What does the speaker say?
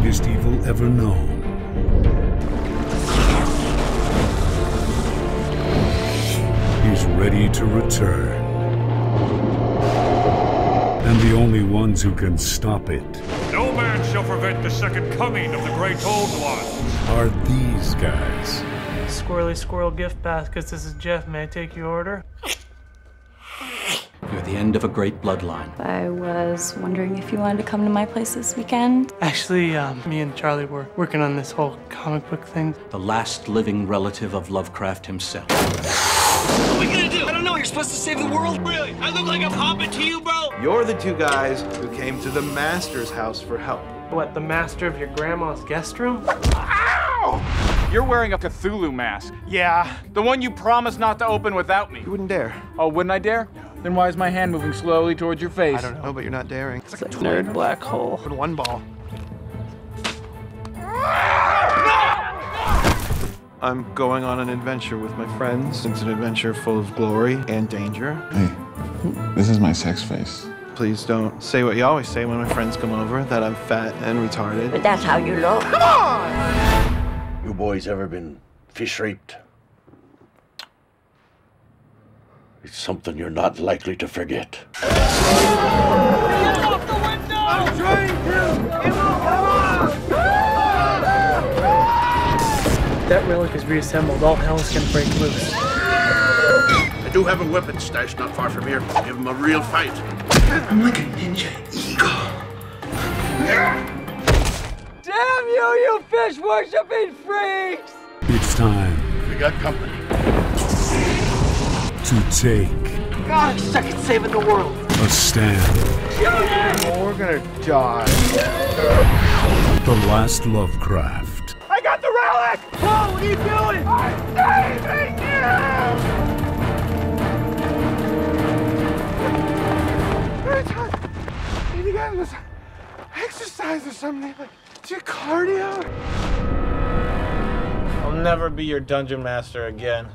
greatest evil ever known. He's ready to return. And the only ones who can stop it No man shall prevent the second coming of the Great Old One. are these guys. Squirrely Squirrel gift baskets. This is Jeff. May I take your order? You're the end of a great bloodline. I was wondering if you wanted to come to my place this weekend. Actually, um, me and Charlie were working on this whole comic book thing. The last living relative of Lovecraft himself. What are we gonna do? I don't know. You're supposed to save the world? Really? I look like I'm hopping to you, bro? You're the two guys who came to the master's house for help. What, the master of your grandma's guest room? Oh! You're wearing a Cthulhu mask. Yeah. The one you promised not to open without me. You wouldn't dare. Oh, wouldn't I dare? Then why is my hand moving slowly towards your face? I don't know, but you're not daring. It's like a nerd black hole. Open one ball. I'm going on an adventure with my friends. It's an adventure full of glory and danger. Hey, this is my sex face. Please don't say what you always say when my friends come over that I'm fat and retarded. But that's how you look. You boys ever been fish raped? It's something you're not likely to forget. That relic is reassembled. All hell is gonna break loose. I do have a weapon stashed not far from here. Give him a real fight. I'm like a ninja eagle. Damn you, you fish worshipping freaks! It's time We got company. to take God, second saving the world. a stand. Oh, we're gonna die. The last Lovecraft. I got the relic! Paul, what are you doing? I'm saving you! Every time you need to this exercise or something, like, do cardio. I'll never be your dungeon master again.